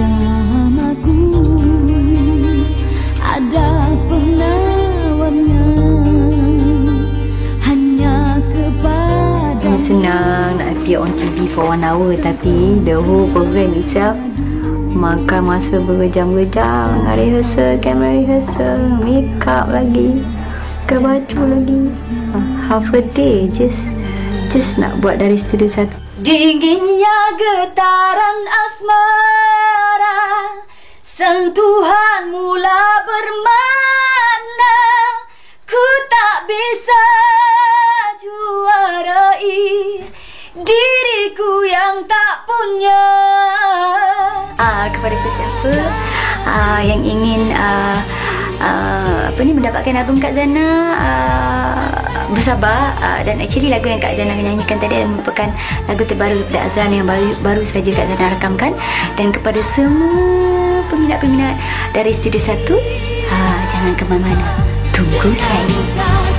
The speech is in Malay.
bersamaku. Ada penawarnya hanya kepada senang nak appear on TV for one hour tapi the whole program itself makan masa berjam-jam hari rehearsal camera rehearsal make up lagi ke baju lagi. Ah, half a day just just nak buat dari studio satu. Dinginnya getar Sentuhan mula bermana Ku tak bisa juarai Diriku yang tak punya. Uh, Kepada sesiapa uh, yang ingin uh, uh, apa ni mendapatkan album Kak Zana uh, bersabar uh, dan actually lagu yang Kak Zana nyanyikan tadi adalah merupakan lagu terbaru daripada Azlan yang baru baru saja Kak Zana rakamkan. Dan kepada semua peminat-peminat dari studio 1 uh, jangan ke mana-mana tunggu saya